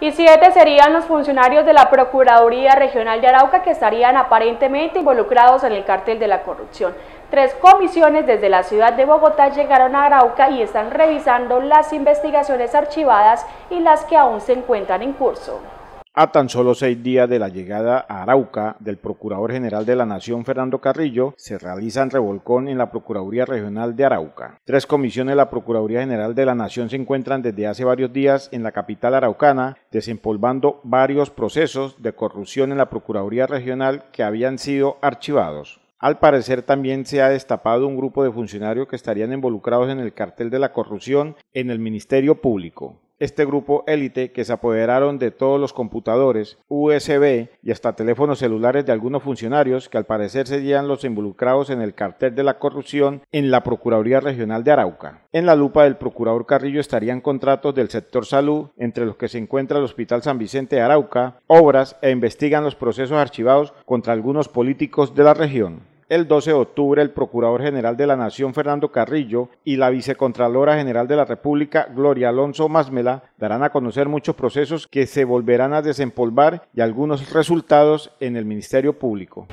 y siete serían los funcionarios de la Procuraduría Regional de Arauca que estarían aparentemente involucrados en el cartel de la corrupción. Tres comisiones desde la ciudad de Bogotá llegaron a Arauca y están revisando las investigaciones archivadas y las que aún se encuentran en curso. A tan solo seis días de la llegada a Arauca del Procurador General de la Nación Fernando Carrillo, se realiza un revolcón en la Procuraduría Regional de Arauca. Tres comisiones de la Procuraduría General de la Nación se encuentran desde hace varios días en la capital araucana, desempolvando varios procesos de corrupción en la Procuraduría Regional que habían sido archivados. Al parecer también se ha destapado un grupo de funcionarios que estarían involucrados en el cartel de la corrupción en el Ministerio Público este grupo élite que se apoderaron de todos los computadores, USB y hasta teléfonos celulares de algunos funcionarios que al parecer serían los involucrados en el cartel de la corrupción en la Procuraduría Regional de Arauca. En la lupa del Procurador Carrillo estarían contratos del sector salud, entre los que se encuentra el Hospital San Vicente de Arauca, obras e investigan los procesos archivados contra algunos políticos de la región. El 12 de octubre, el Procurador General de la Nación, Fernando Carrillo, y la Vicecontralora General de la República, Gloria Alonso Masmela, darán a conocer muchos procesos que se volverán a desempolvar y algunos resultados en el Ministerio Público.